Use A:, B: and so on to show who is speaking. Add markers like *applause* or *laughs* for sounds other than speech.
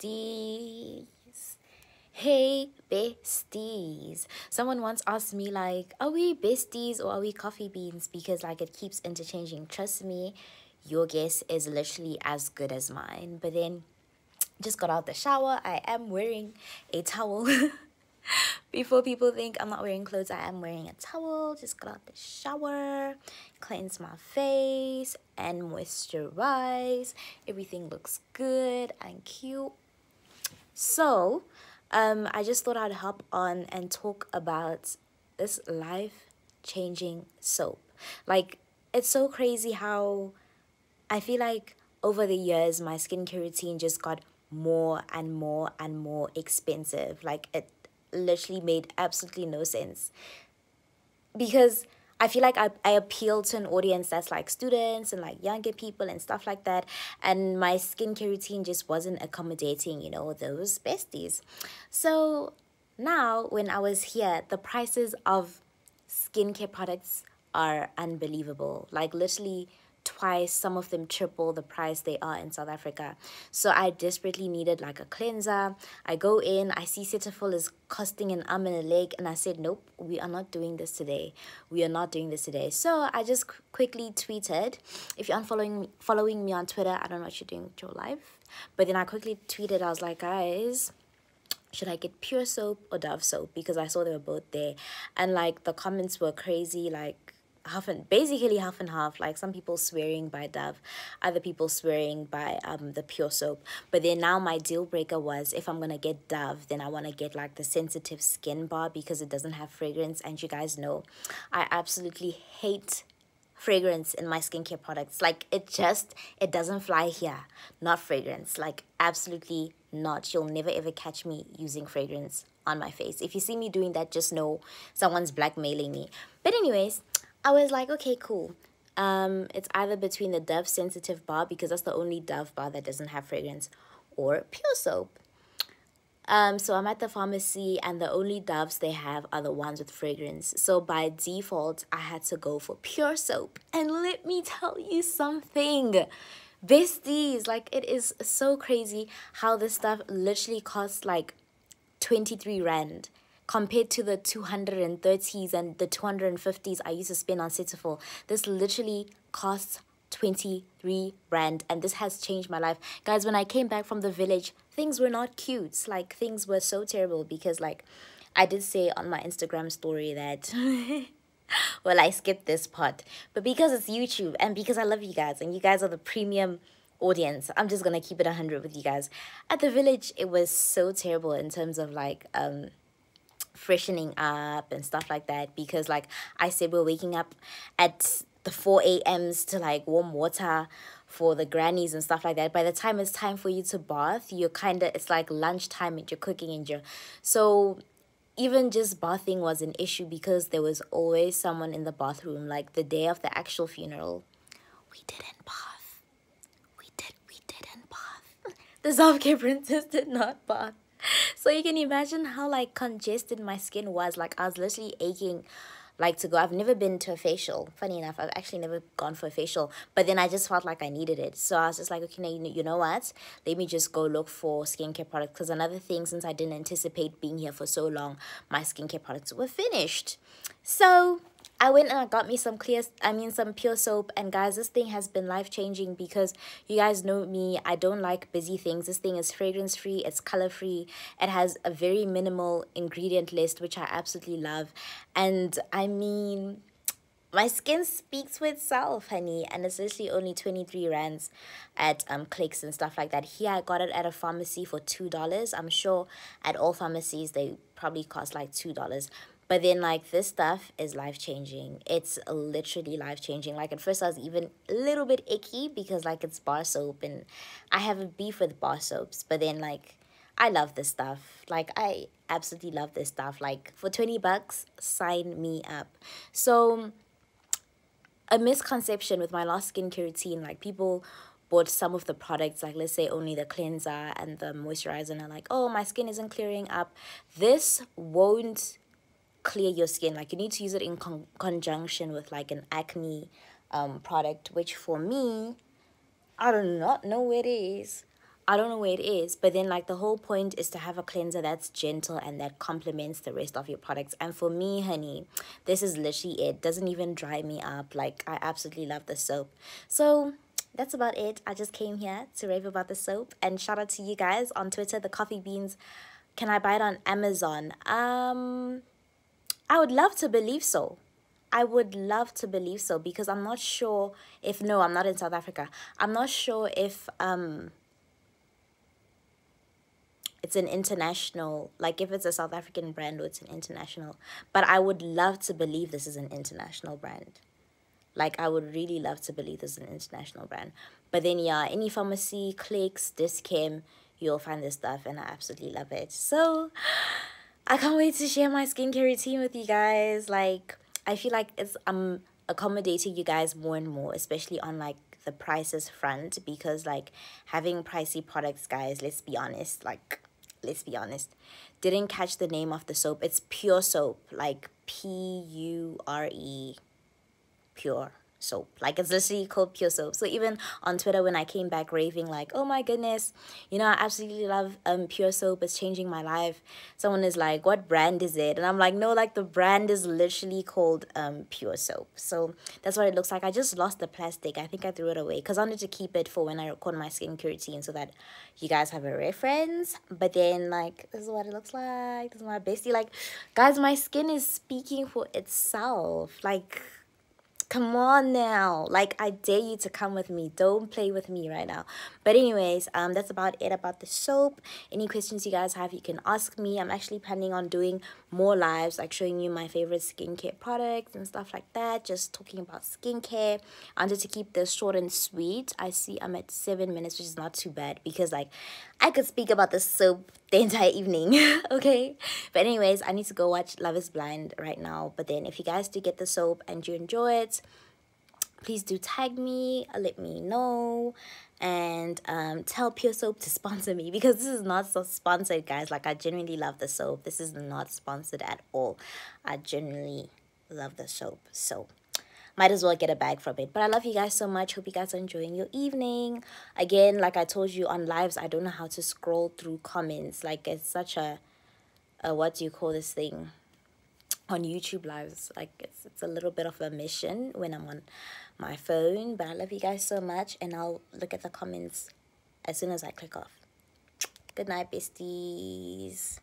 A: besties. Hey, besties. Someone once asked me, like, are we besties or are we coffee beans? Because, like, it keeps interchanging. Trust me, your guess is literally as good as mine. But then, just got out the shower. I am wearing a towel. *laughs* Before people think I'm not wearing clothes, I am wearing a towel. Just got out the shower, cleanse my face, and moisturize. Everything looks good and cute. So, um, I just thought I'd hop on and talk about this life changing soap. Like, it's so crazy how I feel like over the years, my skincare routine just got more and more and more expensive. Like, it literally made absolutely no sense. Because I feel like I, I appeal to an audience that's like students and like younger people and stuff like that. And my skincare routine just wasn't accommodating, you know, those besties. So now when I was here, the prices of skincare products are unbelievable. Like literally twice, some of them triple the price they are in South Africa. So I desperately needed like a cleanser. I go in, I see Cetaphil is costing an arm and a leg, and I said, nope, we are not doing this today. We are not doing this today. So I just quickly tweeted. If you're unfollowing following me on Twitter, I don't know what you're doing with your life. But then I quickly tweeted, I was like, guys, should I get pure soap or Dove soap? Because I saw they were both there. And like the comments were crazy, like half and basically half and half like some people swearing by dove other people swearing by um the pure soap. But then now my deal breaker was if i'm gonna get dove then i want to get like the sensitive skin bar because it doesn't have fragrance. And you guys know i absolutely hate fragrance in my skincare products. Like it just it doesn't fly here. Not fragrance. Like absolutely not. You'll never ever catch me using fragrance on my face. If you see me doing that just know someone's blackmailing me. But anyways I was like, okay, cool. Um, it's either between the Dove Sensitive Bar, because that's the only Dove bar that doesn't have fragrance, or Pure Soap. Um, so I'm at the pharmacy, and the only Doves they have are the ones with fragrance. So by default, I had to go for Pure Soap. And let me tell you something. Besties, like it is so crazy how this stuff literally costs like 23 Rand compared to the 230s and the 250s I used to spend on Cetaphil. This literally costs 23 rand and this has changed my life. Guys, when I came back from the village, things were not cute. Like things were so terrible because like I did say on my Instagram story that *laughs* well, I skipped this part. But because it's YouTube and because I love you guys and you guys are the premium audience, I'm just to keep it 100 with you guys. At the village, it was so terrible in terms of like um freshening up and stuff like that because like I said we're waking up at the 4 a.m.s to like warm water for the grannies and stuff like that. By the time it's time for you to bath, you're kind of, it's like lunchtime and you're cooking and you're, so even just bathing was an issue because there was always someone in the bathroom. Like the day of the actual funeral, we didn't bath. We did, we didn't bath. *laughs* The self-care princess did not bath so you can imagine how like congested my skin was. Like i was literally aching like to go. I've never been to a facial. Funny enough i've actually never gone for a facial. But then i just felt like i needed it. So i was just like okay you know what? Let me just go look for skincare products. Because another thing since i didn't anticipate being here for so long my skincare products were finished. So I went and I got me some clear, I mean some pure soap. And guys this thing has been life changing because you guys know me, I don't like busy things. This thing is fragrance free, it's color free, it has a very minimal ingredient list which I absolutely love. And I mean my skin speaks for itself honey. And it's literally only 23 rands at um clicks and stuff like that. Here i got it at a pharmacy for two dollars. I'm sure at all pharmacies they probably cost like two dollars but then like this stuff is life changing it's literally life changing like at first i was even a little bit icky because like it's bar soap and i have a beef with bar soaps. But then like i love this stuff. Like i absolutely love this stuff. Like for 20 bucks sign me up. So a misconception with my last skincare routine like people bought some of the products like let's say only the cleanser and the moisturizer and are like oh my skin isn't clearing up. This won't clear your skin like you need to use it in con conjunction with like an acne um product which for me i do not know where it is I don't know where it is, but then like the whole point is to have a cleanser that's gentle and that complements the rest of your products. And for me, honey, this is literally it. Doesn't even dry me up. Like I absolutely love the soap. So that's about it. I just came here to rave about the soap and shout out to you guys on Twitter, the coffee beans. Can I buy it on Amazon? Um, I would love to believe so. I would love to believe so because I'm not sure if no, I'm not in South Africa. I'm not sure if um it's an international like if it's a South African brand or it's an international. But I would love to believe this is an international brand. Like I would really love to believe this is an international brand. But then yeah, any pharmacy, clicks, Dis-Chem, you'll find this stuff and I absolutely love it. So I can't wait to share my skincare routine with you guys. Like I feel like it's I'm accommodating you guys more and more, especially on like the prices front because like having pricey products guys let's be honest like let's be honest didn't catch the name of the soap it's pure soap like p-u-r-e pure soap. Like it's literally called pure soap. So even on twitter when i came back raving like oh my goodness you know i absolutely love um pure soap. It's changing my life. Someone is like what brand is it? And i'm like no like the brand is literally called um pure soap. So that's what it looks like. I just lost the plastic. I think i threw it away because i wanted to keep it for when i record my skincare routine so that you guys have a reference. But then like this is what it looks like. This is my bestie like guys my skin is speaking for itself. Like Come on now. Like, I dare you to come with me. Don't play with me right now. But anyways, um, that's about it about the soap. Any questions you guys have, you can ask me. I'm actually planning on doing more lives, like showing you my favorite skincare products and stuff like that. Just talking about skincare. and just to keep this short and sweet. I see I'm at seven minutes, which is not too bad because, like, I could speak about the soap the entire evening, *laughs* okay? But anyways, I need to go watch Love is Blind right now. But then if you guys do get the soap and you enjoy it, please do tag me, let me know, and um, tell Pure Soap to *laughs* sponsor me because this is not so sponsored, guys. Like, I genuinely love the soap. This is not sponsored at all. I genuinely love the soap. So, might as well get a bag from it. But I love you guys so much. Hope you guys are enjoying your evening. Again, like I told you on lives, I don't know how to scroll through comments. Like it's such a, a what do you call this thing? On YouTube lives, like it's it's a little bit of a mission when I'm on my phone. But I love you guys so much, and I'll look at the comments as soon as I click off. Good night, besties.